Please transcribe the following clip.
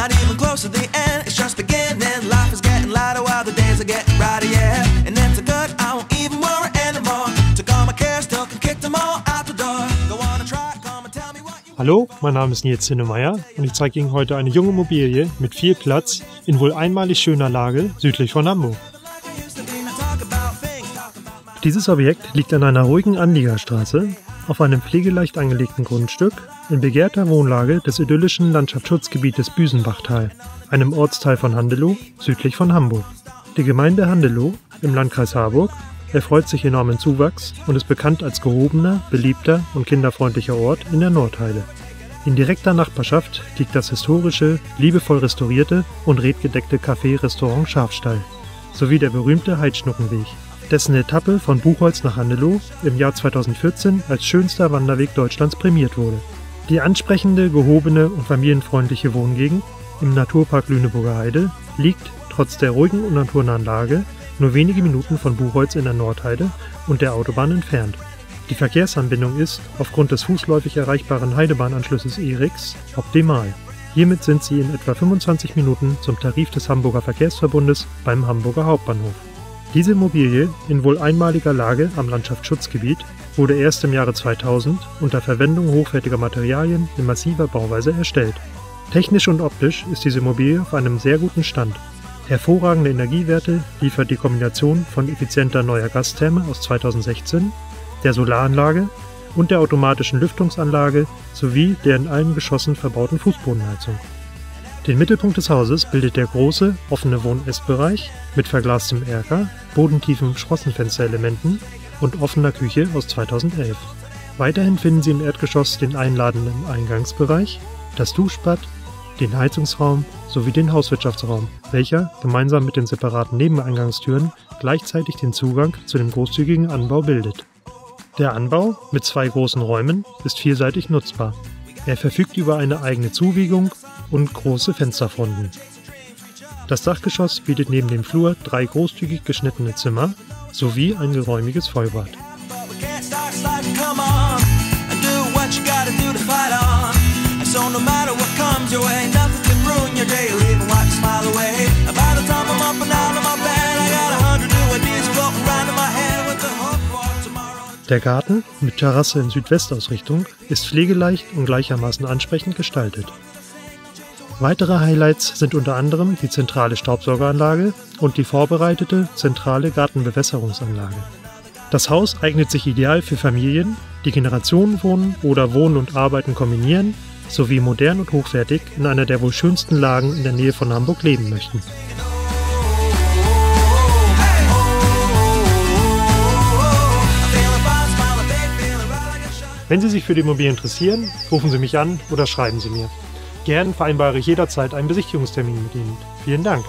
Not even close to the end, it's just beginning. Life is getting lighter while the days are getting brighter, yeah. And it's a good, I won't even worry anymore. Took all my cares, still can kick them all out the door. Go on and try, come and tell me what you Hallo, mein Name ist Nils Sinnemeyer und ich zeige Ihnen heute eine junge Immobilie mit viel Platz in wohl einmalig schöner Lage südlich von Hamburg. Dieses Objekt liegt an einer ruhigen Anliegerstraße auf einem pflegeleicht angelegten Grundstück in begehrter Wohnlage des idyllischen Landschaftsschutzgebietes Büsenbachtal, einem Ortsteil von Handelow südlich von Hamburg. Die Gemeinde Handelow im Landkreis Harburg erfreut sich enormen Zuwachs und ist bekannt als gehobener, beliebter und kinderfreundlicher Ort in der Nordheide. In direkter Nachbarschaft liegt das historische, liebevoll restaurierte und redgedeckte Café-Restaurant Schafstall sowie der berühmte Heidschnuckenweg, dessen Etappe von Buchholz nach Handelow im Jahr 2014 als schönster Wanderweg Deutschlands prämiert wurde. Die ansprechende, gehobene und familienfreundliche Wohngegend im Naturpark Lüneburger Heide liegt trotz der ruhigen und naturnahen Lage nur wenige Minuten von Buchholz in der Nordheide und der Autobahn entfernt. Die Verkehrsanbindung ist, aufgrund des fußläufig erreichbaren Heidebahnanschlusses ERIX, optimal. Hiermit sind sie in etwa 25 Minuten zum Tarif des Hamburger Verkehrsverbundes beim Hamburger Hauptbahnhof. Diese Immobilie in wohl einmaliger Lage am Landschaftsschutzgebiet wurde erst im Jahre 2000 unter Verwendung hochwertiger Materialien in massiver Bauweise erstellt. Technisch und optisch ist diese Immobilie auf einem sehr guten Stand. Hervorragende Energiewerte liefert die Kombination von effizienter neuer Gastherme aus 2016, der Solaranlage und der automatischen Lüftungsanlage sowie der in allen Geschossen verbauten Fußbodenheizung. Den Mittelpunkt des Hauses bildet der große, offene Wohn-Essbereich mit verglastem Erker, bodentiefen Sprossenfensterelementen und offener Küche aus 2011. Weiterhin finden Sie im Erdgeschoss den einladenden Eingangsbereich, das Duschbad, den Heizungsraum sowie den Hauswirtschaftsraum, welcher gemeinsam mit den separaten Nebeneingangstüren gleichzeitig den Zugang zu dem großzügigen Anbau bildet. Der Anbau mit zwei großen Räumen ist vielseitig nutzbar. Er verfügt über eine eigene Zuwiegung und große Fensterfronten. Das Dachgeschoss bietet neben dem Flur drei großzügig geschnittene Zimmer sowie ein geräumiges Vollbad. Der Garten mit Terrasse in Südwestausrichtung ist pflegeleicht und gleichermaßen ansprechend gestaltet. Weitere Highlights sind unter anderem die zentrale Staubsaugeranlage und die vorbereitete zentrale Gartenbewässerungsanlage. Das Haus eignet sich ideal für Familien, die Generationenwohnen oder Wohnen und Arbeiten kombinieren sowie modern und hochwertig in einer der wohl schönsten Lagen in der Nähe von Hamburg leben möchten. Wenn Sie sich für die Immobilie interessieren, rufen Sie mich an oder schreiben Sie mir. Gern vereinbare ich jederzeit einen Besichtigungstermin mit Ihnen. Vielen Dank.